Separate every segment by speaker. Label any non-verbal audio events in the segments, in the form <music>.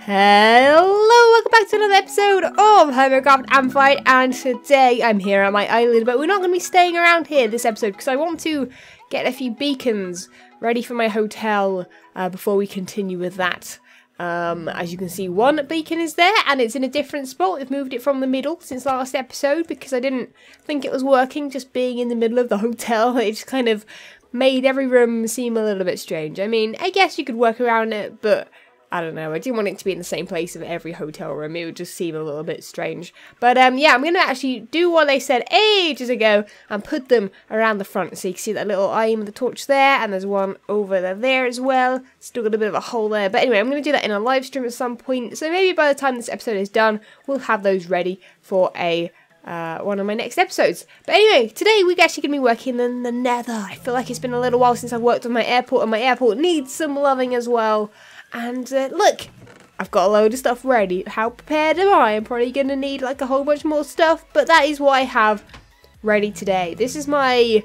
Speaker 1: Hello, welcome back to another episode of Hermitcraft Amplified, and today I'm here on my island, but we're not going to be staying around here this episode because I want to get a few beacons ready for my hotel uh, before we continue with that. Um, as you can see, one beacon is there, and it's in a different spot. We've moved it from the middle since last episode because I didn't think it was working just being in the middle of the hotel. <laughs> It just kind of made every room seem a little bit strange. I mean, I guess you could work around it, but I don't know. I didn't want it to be in the same place of every hotel room. It would just seem a little bit strange. But um, yeah, I'm going to actually do what they said ages ago and put them around the front. So you can see that little eye with the torch there. And there's one over there, there as well. Still got a bit of a hole there. But anyway, I'm going to do that in a live stream at some point. So maybe by the time this episode is done, we'll have those ready for a uh, one of my next episodes. But anyway, today we're actually going to be working in the nether. I feel like it's been a little while since I've worked on my airport, and my airport needs some loving as well. And uh, look, I've got a load of stuff ready. How prepared am I? I'm probably going to need like a whole bunch more stuff, but that is what I have ready today. This is my,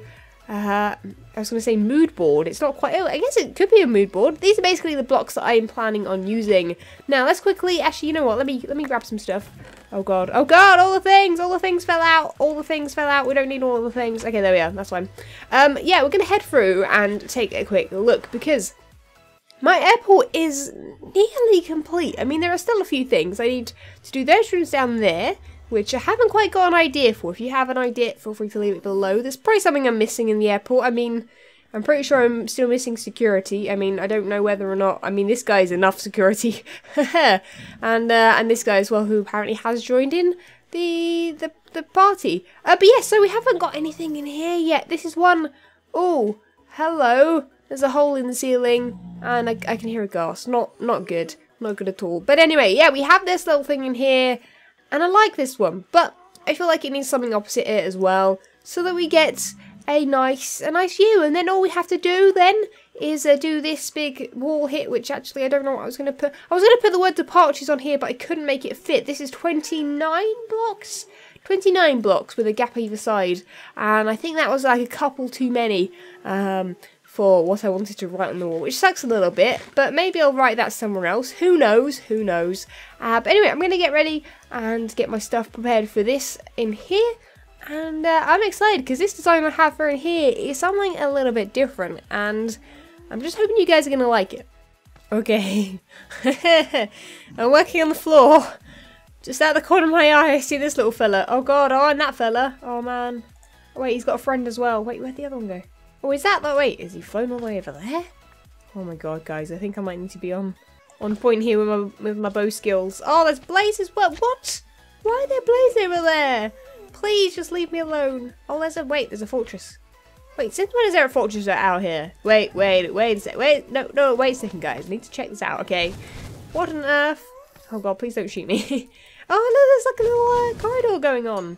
Speaker 1: uh, I was going to say mood board. It's not quite, oh, I guess it could be a mood board. These are basically the blocks that I'm planning on using. Now, let's quickly, actually, you know what? Let me, let me grab some stuff. Oh god, oh god, all the things, all the things fell out, all the things fell out, we don't need all the things. Okay, there we are, that's fine. Um, yeah, we're going to head through and take a quick look because my airport is nearly complete. I mean, there are still a few things. I need to do those rooms down there, which I haven't quite got an idea for. If you have an idea, feel free to leave it below. There's probably something I'm missing in the airport. I mean, I'm pretty sure I'm still missing security. I mean, I don't know whether or not. I mean, this guy's enough security, <laughs> and uh, and this guy as well, who apparently has joined in the the the party. Uh, but yes, yeah, so we haven't got anything in here yet. This is one. Oh, hello. There's a hole in the ceiling, and I, I can hear a ghost. Not not good. Not good at all. But anyway, yeah, we have this little thing in here, and I like this one, but I feel like it needs something opposite it as well, so that we get a nice a nice view. And then all we have to do then is uh, do this big wall hit, which actually I don't know what I was going to put. I was going to put the word departures on here, but I couldn't make it fit. This is 29 blocks? 29 blocks with a gap either side, and I think that was like a couple too many. Um, for what I wanted to write on the wall, which sucks a little bit, but maybe I'll write that somewhere else. Who knows? Who knows? Uh, but anyway, I'm going to get ready and get my stuff prepared for this in here. And uh, I'm excited because this design I have for in here is something a little bit different. And I'm just hoping you guys are going to like it. Okay. <laughs> I'm working on the floor. Just out of the corner of my eye, I see this little fella. Oh god, oh, and that fella. Oh man. Wait, he's got a friend as well. Wait, where'd the other one go? Oh, is that the wait? Is he flown all the way over there? Oh my god, guys! I think I might need to be on on point here with my with my bow skills. Oh, there's blazes. What? What? Why are there blazes over there? Please just leave me alone. Oh, there's a wait. There's a fortress. Wait, since when is there a fortress out here? Wait, wait, wait a sec. Wait, no, no, wait a second, guys. I need to check this out. Okay. What on earth? Oh god, please don't shoot me. <laughs> oh, no, there's like a little uh, corridor going on.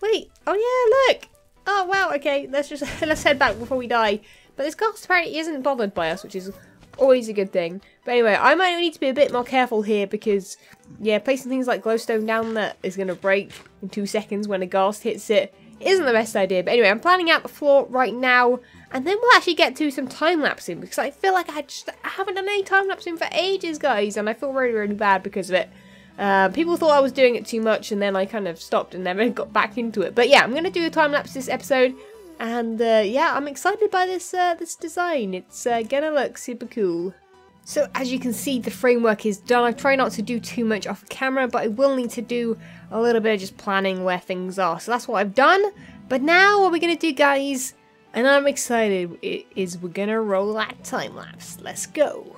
Speaker 1: Wait. Oh yeah, look. Oh, wow, okay, let's just, <laughs> let's head back before we die. But this ghost apparently isn't bothered by us, which is always a good thing. But anyway, I might need to be a bit more careful here because, yeah, placing things like glowstone down that is going to break in two seconds when a ghost hits it isn't the best idea. But anyway, I'm planning out the floor right now, and then we'll actually get to some time-lapsing because I feel like I just haven't done any time-lapsing for ages, guys, and I feel really, really bad because of it. Uh, people thought I was doing it too much and then I kind of stopped and never <laughs> got back into it. But yeah, I'm going to do a time lapse this episode. And uh, yeah, I'm excited by this uh, this design. It's uh, gonna look super cool. So as you can see, the framework is done. I try not to do too much off camera, but I will need to do a little bit of just planning where things are. So that's what I've done. But now what we're gonna do, guys, and I'm excited, is we're gonna roll that time lapse. Let's go.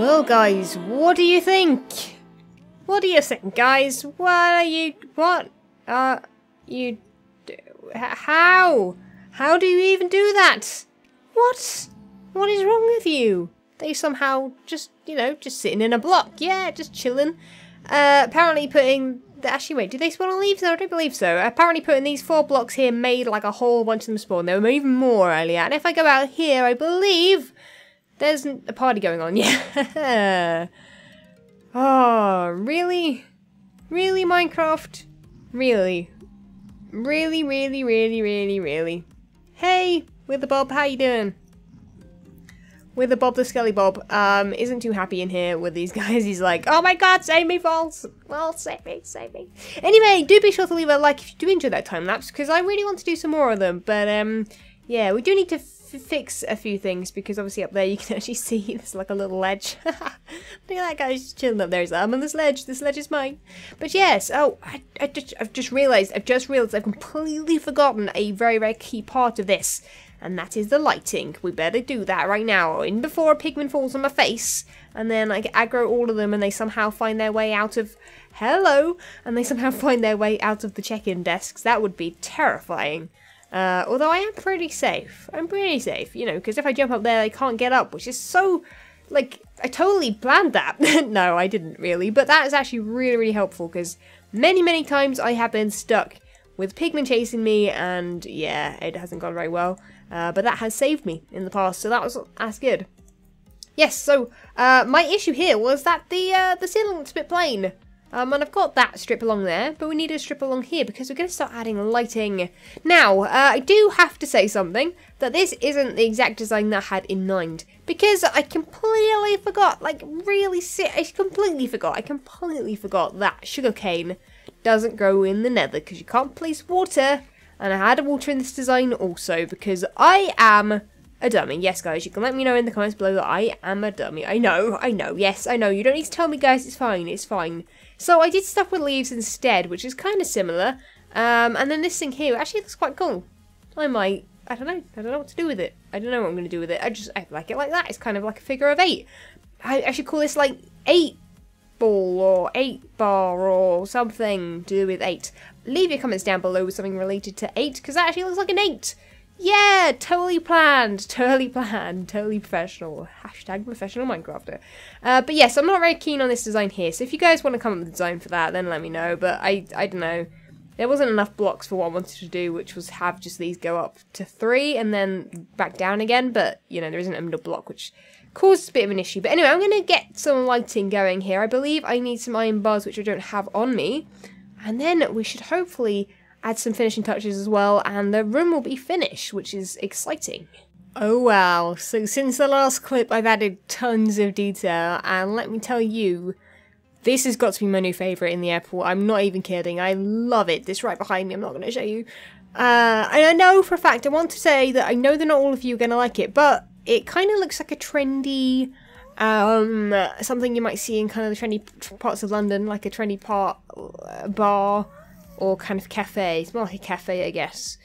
Speaker 1: Well, guys, what do you think? What do you think, guys? What are you... What are you... How? How do you even do that? What? What is wrong with you? They somehow just, you know, just sitting in a block. Yeah, just chilling. Uh, apparently putting... Actually, wait, did they spawn on leaves? No, I don't believe so. Apparently putting these four blocks here made like a whole bunch of them spawn. There were even more earlier. And if I go out here, I believe there's a party going on. <laughs> Yeah. oh, really? Really, Minecraft? Really? Really, really, really, really, really? Hey, with the Bob, how you doing? with the Bob the Skelly Bob um, isn't too happy in here with these <laughs> guys. He's like, oh my god, save me, False. Well, save me, save me. Anyway, do be sure to leave a like if you do enjoy that time lapse, because I really want to do some more of them. But um, yeah, we do need to fix a few things, because obviously up there you can <laughs> actually see there's like a little ledge. <laughs> Look at that guy just chilling up there. He's like, I'm on this ledge. This ledge is mine. But yes, oh, I, I just, I've just realised, I've just realised I've completely forgotten a very, very key part of this and that is the lighting. We better do that right now, in before a pigman falls on my face, and then I aggro all of them and they somehow find their way out of... Hello! And they somehow <laughs> find their way out of the check-in desks. That would be terrifying. Uh, although I am pretty safe. I'm pretty safe, you know, because if I jump up there, I can't get up, which is so... Like, I totally planned that. <laughs> no, I didn't really, but that is actually really, really helpful, because many, many times I have been stuck with pigmen chasing me, and yeah, it hasn't gone very well. Uh, but that has saved me in the past, so that was that's good. Yes, so uh, my issue here was that the uh, the ceiling bit plain. Um, and I've got that strip along there, but we need a strip along here because we're going to start adding lighting. Now, uh, I do have to say something, that this isn't the exact design that I had in mind. Because I completely forgot, like really, I completely forgot, I completely forgot that sugarcane doesn't grow in the nether because you can't place water and I had water in this design also because I am a dummy. Yes, guys, you can let me know in the comments below that I am a dummy. I know, I know, yes, I know. You don't need to tell me, guys, it's fine, it's fine. So I did stuff with leaves instead, which is kind of similar. Um, and then this thing here actually looks quite cool. I might, I don't know, I don't know what to do with it. I don't know what I'm going to do with it. I just, I like it like that. It's kind of like a figure of eight. I, I should call this like eight ball or eight bar or something to do with eight leave your comments down below with something related to 8, because that actually looks like an 8. Yeah, totally planned, totally planned, totally professional. Hashtag professional Minecrafter. Uh, but yes, I'm not very keen on this design here, so if you guys want to come up with a design for that, then let me know. But I, I don't know. There wasn't enough blocks for what I wanted to do, which was have just these go up to 3 and then back down again. But, you know, there isn't a middle block, which causes a bit of an issue. But anyway, I'm going to get some lighting going here. I believe I need some iron bars, which I don't have on me. And then we should hopefully add some finishing touches as well, and the room will be finished, which is exciting. Oh wow, so since the last clip I've added tons of detail, and let me tell you, this has got to be my new favourite in the airport, I'm not even kidding, I love it. This right behind me, I'm not going to show you. Uh, and I know for a fact, I want to say that I know that not all of you are going to like it, but it kind of looks like a trendy um, something you might see in kind of the trendy parts of London, like a trendy part uh, bar or kind of cafe. It's more like a cafe, I guess.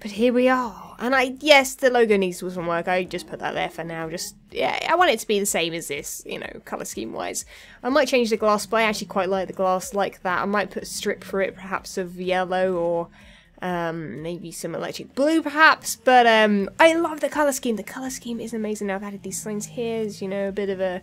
Speaker 1: But here we are. And I, yes, the logo needs some work. I just put that there for now. Just, yeah, I want it to be the same as this, you know, colour scheme wise. I might change the glass, but I actually quite like the glass like that. I might put a strip for it, perhaps of yellow or um, maybe some electric blue perhaps, but um, I love the colour scheme. The colour scheme is amazing. Now I've added these signs here, you know, a bit of a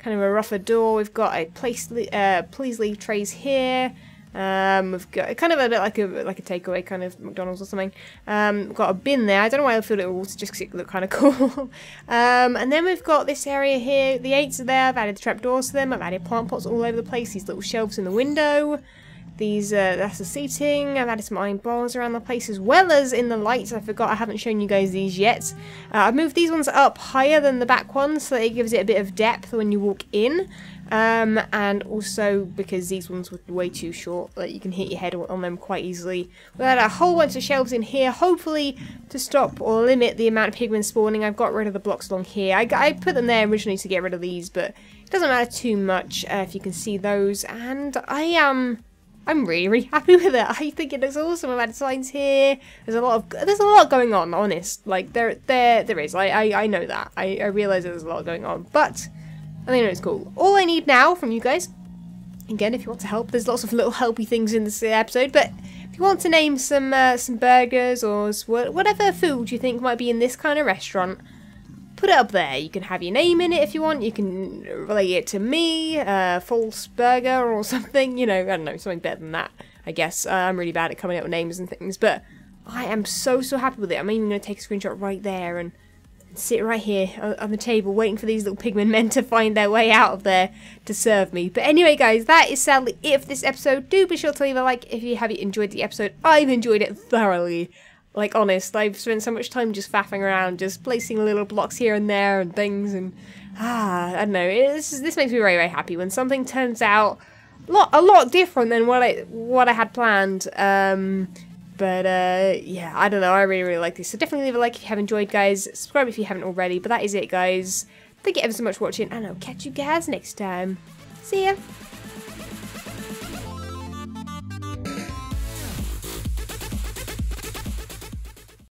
Speaker 1: kind of a rougher door. We've got a place, uh, please leave trays here. Um, we've got kind of a like a like a takeaway kind of McDonald's or something. Um, we've got a bin there. I don't know why I filled it all, just because it looked kind of <laughs> cool. um, and then we've got this area here. The eights are there. I've added the trapdoors to them. I've added plant pots all over the place. These little shelves in the window. These, uh, that's the seating. I've added some iron bars around the place as well as in the lights. I forgot I haven't shown you guys these yet. Uh, I've moved these ones up higher than the back ones so that it gives it a bit of depth when you walk in. Um, and also because these ones were way too short that you can hit your head on them quite easily. We had a whole bunch of shelves in here, hopefully to stop or limit the amount of pigmen spawning. I've got rid of the blocks along here. I, I put them there originally to get rid of these, but it doesn't matter too much uh, if you can see those. And I am... Um, I'm really, really <laughs> happy with it. I think it looks awesome. I've added signs here. There's a lot of there's a lot going on. Honest, like there there there is. I I, I know that. I I realize there's a lot going on, but I think it's cool. All I need now from you guys, again, if you want to help, there's lots of little helpy things in this episode, but if you want to name some uh, some burgers or whatever food you think might be in this kind of restaurant, put it up there. You can have your name in it if you want. You can relate it to me, uh, false burger or <laughs> something. You know, I don't know, something better than that. I guess uh, I'm really bad at coming up with names and things, but I am so so happy with it. I'm even going to take a screenshot right there and sit right here on the table waiting for these little pigman men to find their way out of there to serve me. But anyway, guys, that is sadly it for this episode. Do be sure to leave a like if you have enjoyed the episode. I've enjoyed it thoroughly. Like, honest, I've spent so much time just faffing around, just placing little blocks here and there and things, and ah, I don't know. This this makes me very very happy when something turns out lot a lot different than what I what I had planned. Um, but uh, yeah, I don't know. I really, really like this. So definitely leave a like if you have enjoyed, guys. Subscribe if you haven't already. But that is it, guys. Thank you ever so much for watching, and I'll catch you guys next time. See ya.